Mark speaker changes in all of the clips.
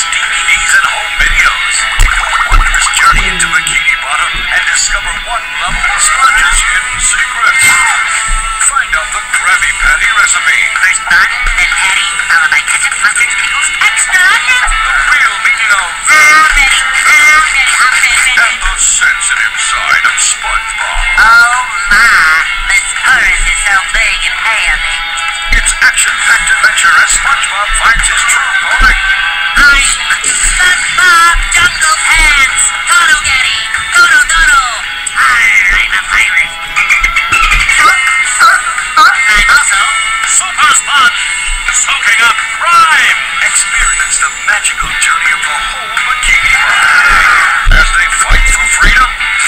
Speaker 1: SquarePants DVDs and home videos. Take a journey into Bikini Bottom and discover one lovable sponge's hidden secrets. Find out the Krabby Patty recipe.
Speaker 2: First bun, then patty, followed by ketchup, mustard, pickles, extra onions.
Speaker 1: The real meaning of
Speaker 2: How many? How many? How many?
Speaker 1: and the sensitive side of SpongeBob.
Speaker 2: Oh my, this purse is so big and heavy.
Speaker 1: It's action-packed adventure as SpongeBob finds his true calling.
Speaker 2: I'm SpongeBob Jungle Pants. Dodo Getty. Dodo Dodo. I'm a pirate. I'm also
Speaker 1: Super Sponge, soaking up crime. Experience the magical journey of the whole Bikini. As they fight for freedom,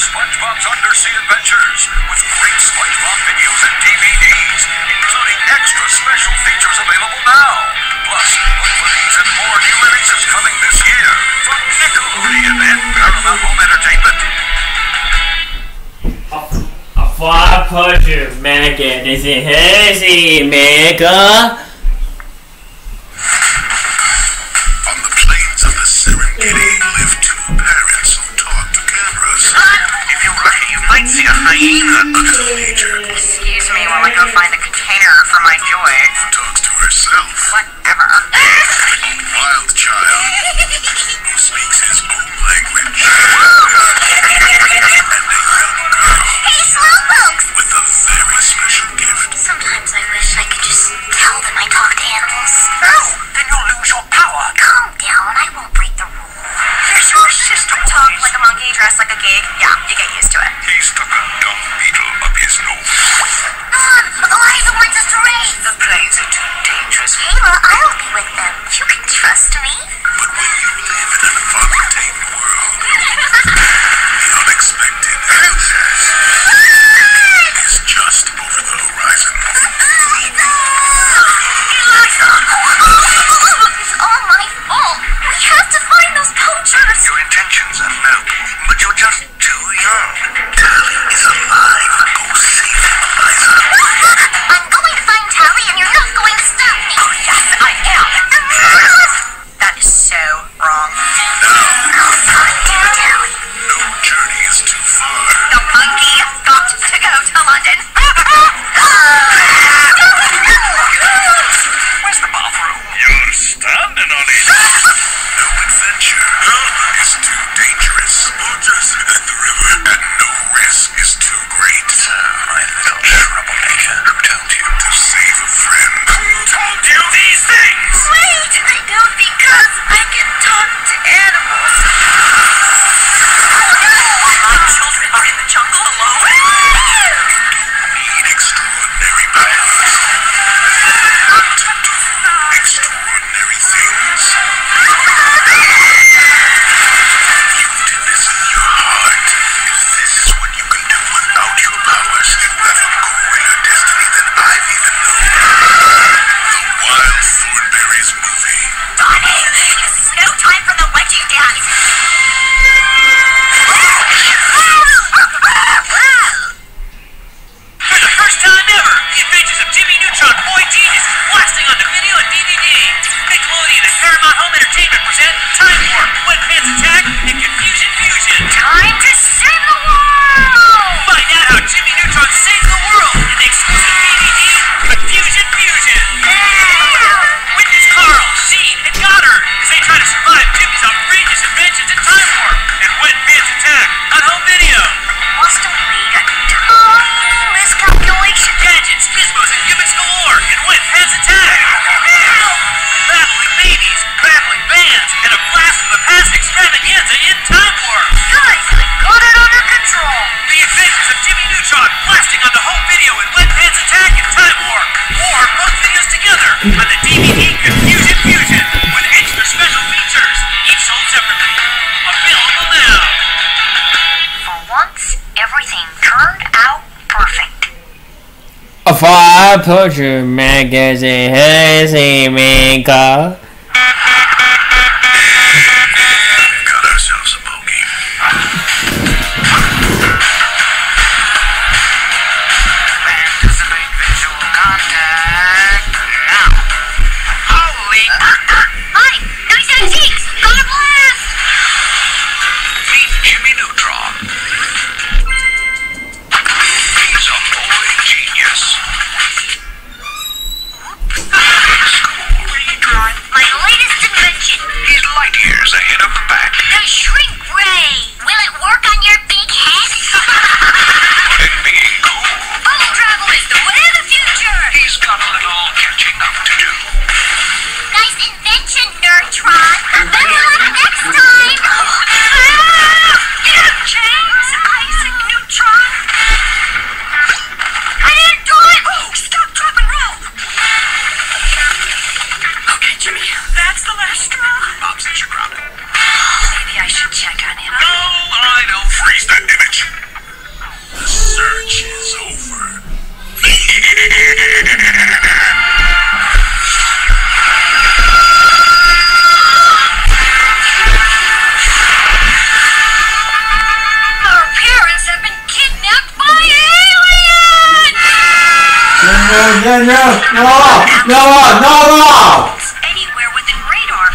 Speaker 1: SpongeBob's undersea adventures with great SpongeBob videos and DVDs, including extra special features available now. Plus, look for and more new releases coming this year from Nickelodeon and Paramount Home Entertainment.
Speaker 3: A far pleasure, Mega. This is Hazy Mega.
Speaker 1: Cameras. If you're lucky, you might see a hyena.
Speaker 2: Excuse me while I go find a container for my joy.
Speaker 1: who talks to herself.
Speaker 2: Whatever.
Speaker 1: Wild child who speaks his own language. And a young girl
Speaker 2: Hey, slowpokes!
Speaker 1: with a very special gift.
Speaker 2: Sometimes I wish I could just tell them I talk to animals.
Speaker 1: No,
Speaker 2: like a gig. Yeah, you get used to it.
Speaker 1: He stuck a dung beetle up his nose.
Speaker 2: Mom, Eliza wants us to race.
Speaker 4: The planes are too dangerous.
Speaker 2: Kayla, I'll be with them. You can trust me.
Speaker 1: But when you who told you to save a friend? Who told you these things?
Speaker 2: Wait, I know because I can
Speaker 4: in
Speaker 5: Pants Attack. Battling babies, battling bands, and a blast from the past extravaganza in Time Warp.
Speaker 2: Guys, I got it under control.
Speaker 5: The Adventures of Jimmy Neutron blasting onto home video in Wet Pants Attack and Time Warp. Or both videos together on the DVD
Speaker 3: fire poetry magazine
Speaker 1: has a
Speaker 4: maker.
Speaker 1: No,
Speaker 3: no, no, no, no, no!
Speaker 4: Anywhere within radar.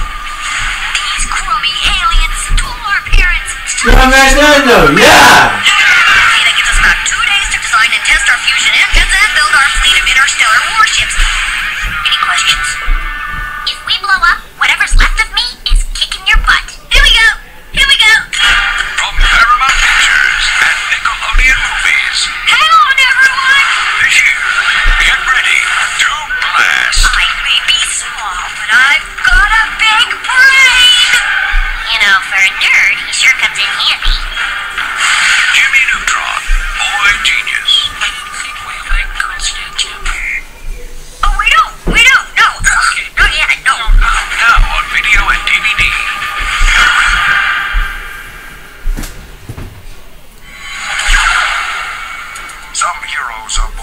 Speaker 2: These crummy aliens stole our parents.
Speaker 3: Stole no, no, no, no, yeah!
Speaker 2: Okay, gives us about two days to design and test our fusion engines and build our fleet of interstellar warships. Any questions? If we blow up,
Speaker 1: arrows up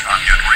Speaker 1: It's not good.